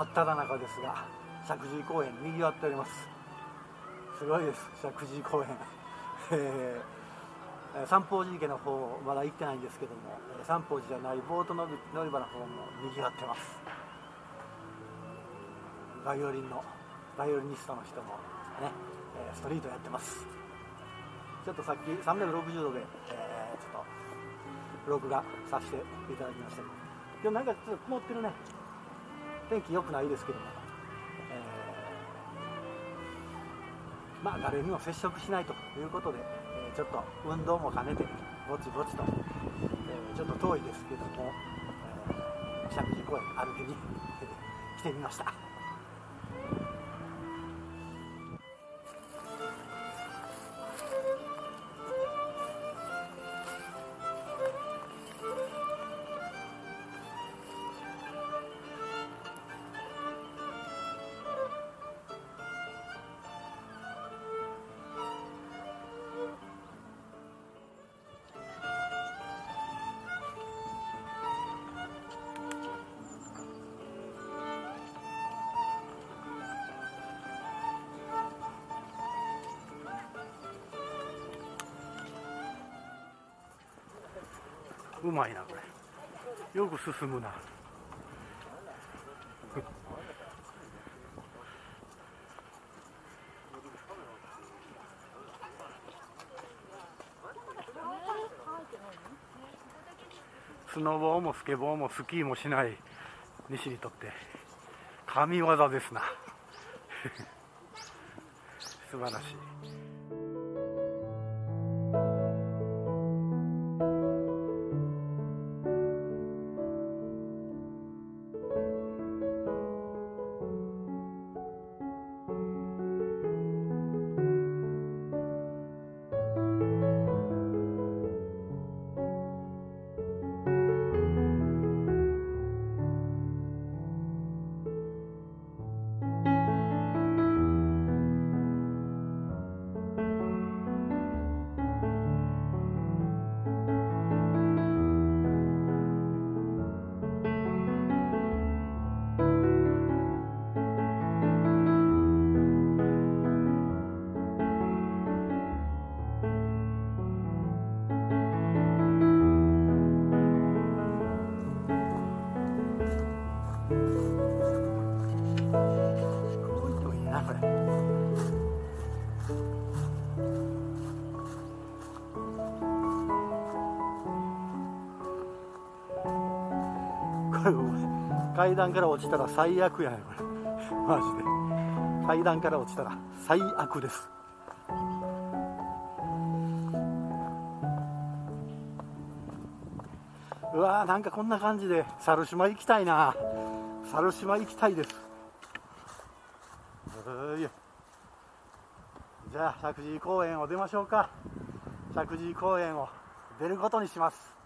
真っ只中ですが石神公園にぎわっております。すごいです石神公園、えー、三宝寺池の方まだ行ってないんですけども三宝寺じゃないボート乗り乗り場の方もにぎわってます。バイオリンのバイオリニストの人もねストリートやってます。ちょっとさっき360度で、えー、ちょっと録画させていただきましたけど。今日なんかちょっと曇ってるね。天気良くないですけども、えー、まあ誰にも接触しないということで、えー、ちょっと運動も兼ねてぼちぼちと、えー、ちょっと遠いですけども、えー、石神公園歩きに来てみました。うまいなこれ。よく進むな。スノボーもスケボーもスキーもしない西にとって神業ですな。素晴らしい。階段から落ちたら最悪やねこれマジで。階段から落ちたら最悪です。うわーなんかこんな感じで猿島行きたいな。猿島行きたいです。じゃあ石神井公園を出ましょうか。石神井公園を出ることにします。